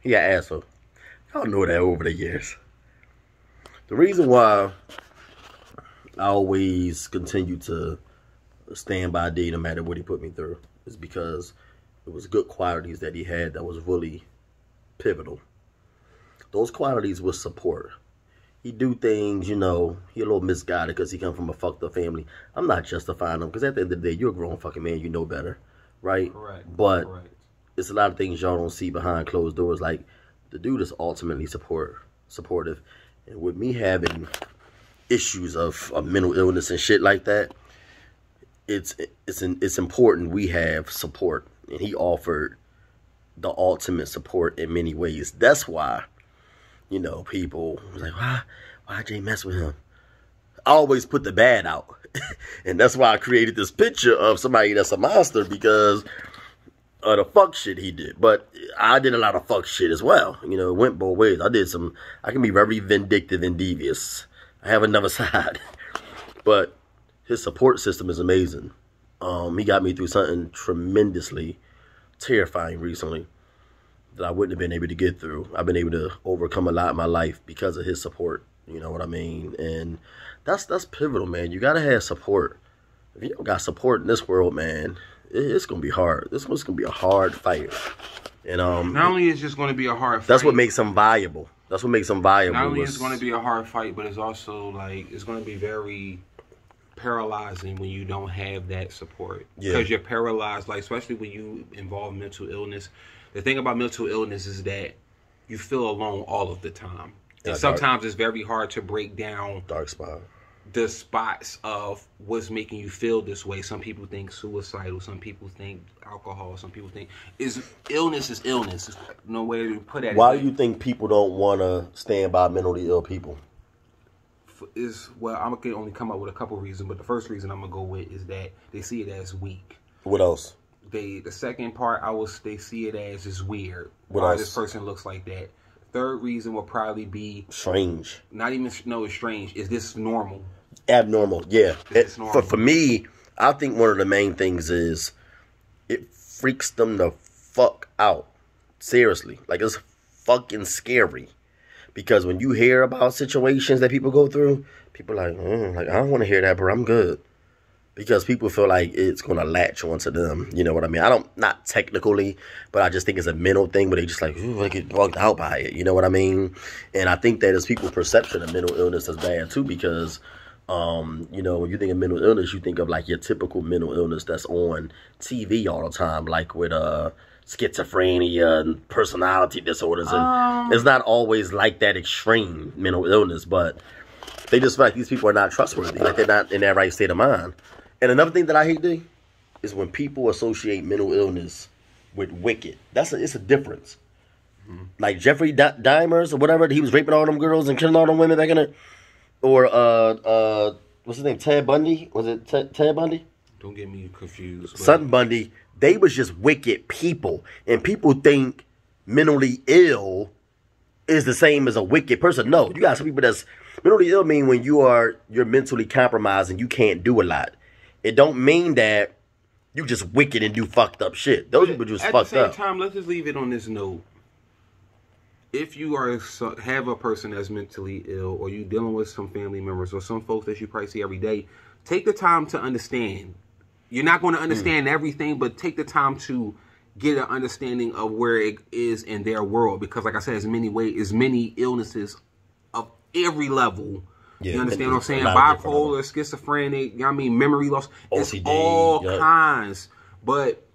He an asshole. Y'all know that over the years. The reason why I always continue to stand by D no matter what he put me through is because it was good qualities that he had that was really pivotal. Those qualities was support. He do things, you know, he a little misguided because he come from a fucked up family. I'm not justifying him because at the end of the day, you're a grown fucking man, you know better, right? Correct. But Correct. It's a lot of things y'all don't see behind closed doors. Like the dude is ultimately support supportive, and with me having issues of, mental illness and shit like that, it's it's it's important we have support, and he offered the ultimate support in many ways. That's why, you know, people like, why why Jay mess with him? I always put the bad out. and that's why I created this picture of somebody that's a monster because of the fuck shit he did. But I did a lot of fuck shit as well. You know, it went both ways. I did some, I can be very vindictive and devious. I have another side. but his support system is amazing. Um, he got me through something tremendously terrifying recently that I wouldn't have been able to get through. I've been able to overcome a lot in my life because of his support. You know what I mean? And that's that's pivotal, man. You gotta have support. If you don't got support in this world, man, it's gonna be hard. This one's gonna be a hard fight. And um, Not only is just going to be a hard fight. that's what makes them viable. That's what makes them viable. Not only is going to be a hard fight, but it's also like it's going to be very paralyzing when you don't have that support Yeah. because you're paralyzed. Like especially when you involve mental illness. The thing about mental illness is that you feel alone all of the time. Yeah, And sometimes it's very hard to break down dark spot. The spots of what's making you feel this way. Some people think suicidal. Some people think alcohol. Some people think is illness is illness. There's no way to put that. Why do you think people don't want to stand by mentally ill people? is well, I'm gonna only come up with a couple reasons, but the first reason I'm gonna go with is that they see it as weak. What else? They the second part I was they see it as is weird. What why else? this person looks like that. Third reason will probably be Strange. not even no, it's strange. Is this normal? abnormal. Yeah. It's It- normal. for for me, I think one of the main things is it freaks them the fuck out. Seriously, like it's fucking scary. Because when you hear about situations that people go through, people are like, mm, like I don't want to hear that, bro. I'm good. Because people feel like it's gonna latch onto them. You know what I mean? I don't not technically, but I just think it's a mental thing. But they just like, ooh, I get bugged out by it. You know what I mean? And I think that is people's perception of mental illness is bad too, because um, you know, when you think of mental illness, you think of like your typical mental illness that's on TV all the time, like with uh schizophrenia and personality disorders. And it's not always like that extreme mental illness, but they just feel like these people are not trustworthy, like they're not in that right state of mind. And another thing that I hate, D, is when people associate mental illness with wicked. That's a, it's a difference. Like Jeffrey D- Dahmer's or whatever, he was raping all them girls and killing all them women back in the, or uh uh what's his name, Ted Bundy? Was it Ted, Ted Bundy? Don't get me confused. Sutton Bundy, they was just wicked people. And people think mentally ill is the same as a wicked person. No, you got some people that's mentally ill mean when you are you're mentally compromised and you can't do a lot. It don't mean that you just wicked and do fucked up shit. Those people just At fucked the same up. time, let's just leave it on this note. If you are have a person that's mentally ill, or you dealing with some family members or some folks that you probably see every day, take the time to understand. You're not going to hmm. understand everything, but take the time to get an understanding of where it is in their world. Because, like I said, as many ways, as many illnesses of every level. Yeah, you understand what I'm saying? Bipolar, schizophrenic. You know what I mean, memory loss. It's all yeah. kinds. But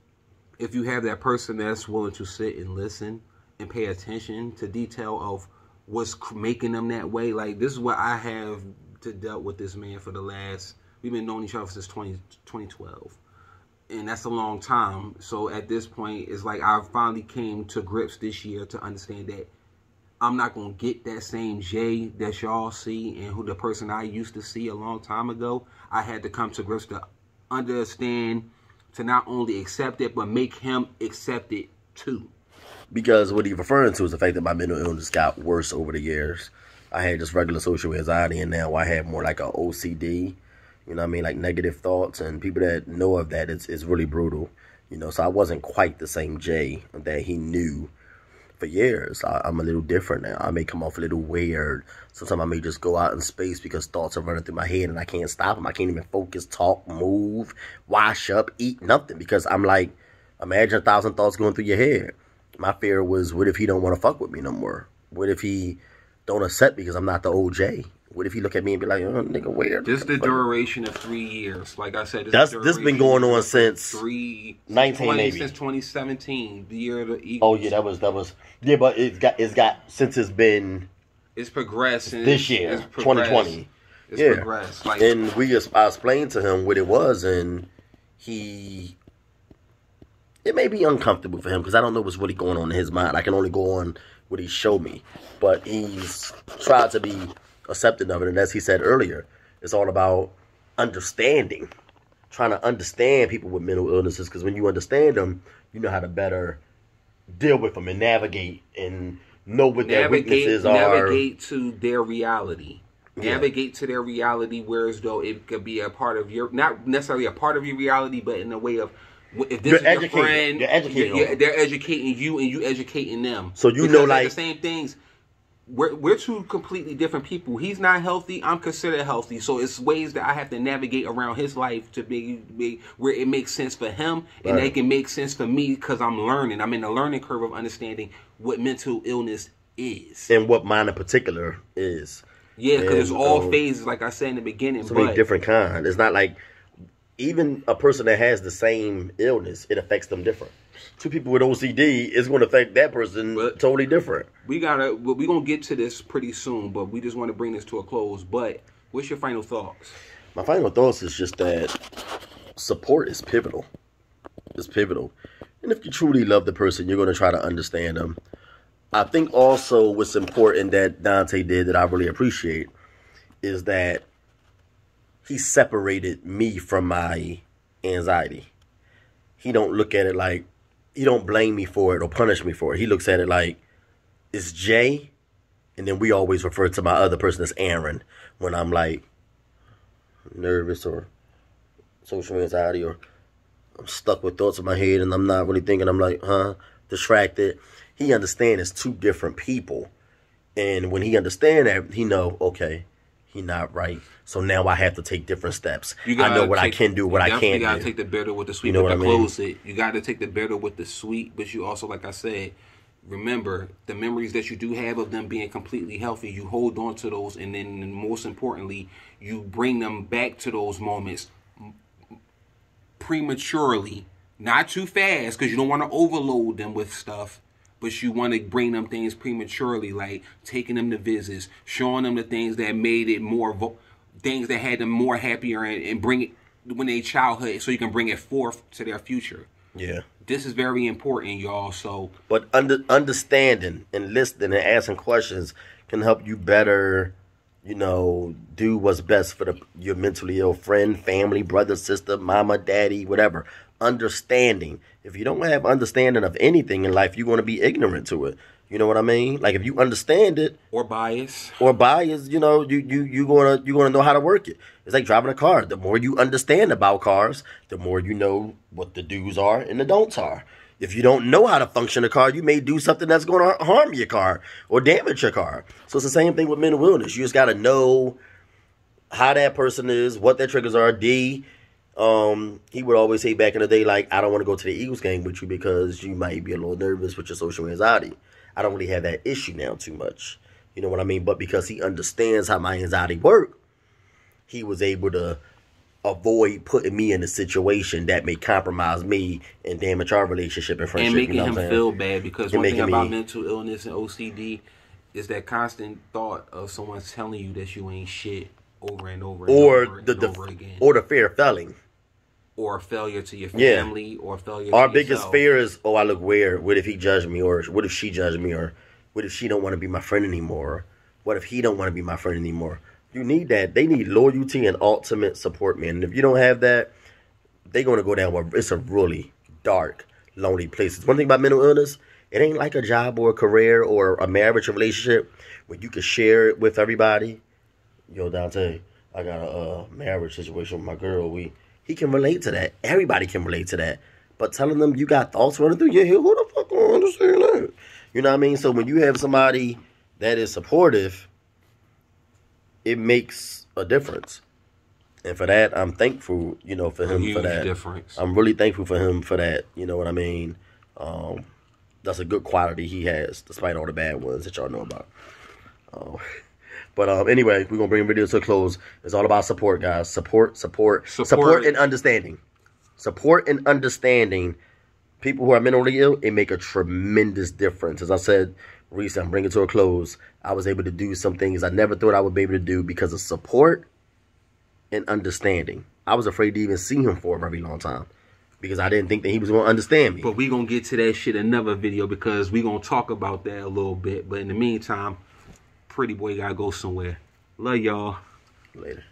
if you have that person that's willing to sit and listen and pay attention to detail of what's making them that way, like this is what I have to dealt with this man for the last. We've been knowing each other since 20, 2012, and that's a long time. So at this point, it's like I finally came to grips this year to understand that I'm not gonna get that same Jay that y'all see and who the person I used to see a long time ago. I had to come to grips to understand to not only accept it but make him accept it too. Because what he's referring to is the fact that my mental illness got worse over the years. I had just regular social anxiety, and now I have more like a OCD. You know what I mean? Like negative thoughts, and people that know of that, it's, it's really brutal. You know, so I wasn't quite the same Jay that he knew. For years. I, I'm a little different now. I may come off a little weird. Sometimes I may just go out in space because thoughts are running through my head and I can't stop them. I can't even focus, talk, move, wash up, eat, nothing because I'm like, imagine a thousand thoughts going through your head. My fear was, what if he don't want to fuck with me no more? What if he don't accept because I'm not the OJ? What if he look at me and be like, oh, nigga, weird? This is the duration of three years. Like I said, this That's this been going on since three 19 20 maybe. since 2017, the year of the Eagles. Oh yeah, that was that was yeah, but it's got it's got since it's been it's progressed and this year, it's 2020. It's Yeah. progressed. Like And we just I explained to him what it was, and he it may be uncomfortable for him because I don't know what's really going on in his mind. I can only go on what he showed me, but he's tried to be accepting of it. And as he said earlier, it's all about understanding, trying to understand people with mental illnesses because when you understand them, you know how to better deal with them and navigate and know what their navigate weaknesses are. navigate to their reality. Yeah. Navigate to their reality, whereas though it could be a part of your, not necessarily a part of your reality, but in a way of if this You're is your educating- friend, you're educating you're- they're educating you and you educating them. So you Because know, like- the same things. We're, we're two completely different people. He's not healthy. I'm considered healthy. So it's ways that I have to navigate around his life to be, be where it makes sense for him and Right. they can make sense for me because I'm learning. I'm in the learning curve of understanding what mental illness is. and what mine in particular is. Yeah, because it's all um, phases, like I said in the beginning. so many different kind. It's not like even a person that has the same illness, it affects them different. Two people with OCD is going to affect that person But- totally different. we gotta, well, we gonna get to this pretty soon. But we just want to bring this to a close. But what's your final thoughts? My final thoughts is just that support is pivotal. It's pivotal. And if you truly love the person, you're going to try to understand them. I think also what's important that Dante did that I really appreciate is that he separated me from my anxiety. He don't look at it like he don't blame me for it or punish me for it. He looks at it like it's Jay, and then we always refer to my other person as Aaron when I'm like nervous or social anxiety or I'm stuck with thoughts in my head and I'm not really thinking. I'm like, huh, distracted. He understands it's two different people, and when he understand that, he know okay, he not right. So now I have to take different steps. I know gotta what I can do, what you I can't You gotta do. take the bitter with the sweet. You know but I mean? close it, you got to take the bitter with the sweet. But you also, like I said, remember the memories that you do have of them being completely healthy. You hold on to those, and then most importantly, you bring them back to those moments prematurely, not too fast, because you don't want to overload them with stuff. But you want to bring them things prematurely, like taking them to visits, showing them the things that made it more, vo- things that had them more happier, and, and bring it when they childhood, so you can bring it forth to their future. yeah. This is very important, y'all. So But under, understanding and listening and asking questions can help you better, you know, do what's best for the, your mentally ill friend, family, brother, sister, mama, daddy, whatever. Understanding. If you don't have understanding of anything in life, you're going to be ignorant to it. You know what I mean? Like if you understand it or bias. or bias, you know, you you you gonna you gonna know how to work it. It's like driving a car. The more you understand about cars, the more you know what the do's are and the don'ts are. If you don't know how to function a car, you may do something that's going to harm your car or damage your car. So it's the same thing with mental illness. You just got to know how that person is, what their triggers are. D, um, he would always say back in the day, like, I don't want to go to the Eagles game with you because you might be a little nervous with your social anxiety. I don't really have that issue now too much. You know what I mean? But because he understands how my anxiety work, he was able to avoid putting me in a situation that may compromise me and damage our relationship and friendship. and making you know him saying? feel bad because And one thing about me- mental illness and OCD is that constant thought of someone telling you that you ain't shit over and over and or over and the, the over again, or the fear of failing. Or a failure to your Yeah. family, or a failure. Our to biggest yourself. fear is, oh, I look weird. What if he judged me, or what if she judged me, or what if she don't want to be my friend anymore? What if he don't want to be my friend anymore? You need that. They need loyalty and ultimate support, man. And if you don't have that, they're gonna go down. where It's a really dark, lonely place. It's one thing about mental illness. It ain't like a job or a career or a marriage or relationship where you can share it with everybody. Yo, Dante, I got a uh, marriage situation with my girl. We he can relate to that. Everybody can relate to that. but telling them you got thoughts running through your head, who the fuck don't understand that? You know what I mean? So when you have somebody that is supportive, it makes a difference. And for that, I'm thankful, you know, for him for that. difference. I'm really thankful for him for that. You know what I mean? Um, that's a good quality he has, despite all the bad ones that y'all know about. Um, but um, anyway, we're gonna bring the video to a close. It's all about support, guys. Support, support, support, Support. and understanding. Support and understanding people who are mentally ill. It make a tremendous difference. As I said recently, I'm bringing it to a close. I was able to do some things I never thought I would be able to do because of support and understanding. I was afraid to even see him for a very long time because I didn't think that he was going to understand me. But we're gonna get to that shit another video because we're gonna talk about that a little bit. But in the meantime, pretty boy gotta go somewhere. Love y'all. Later.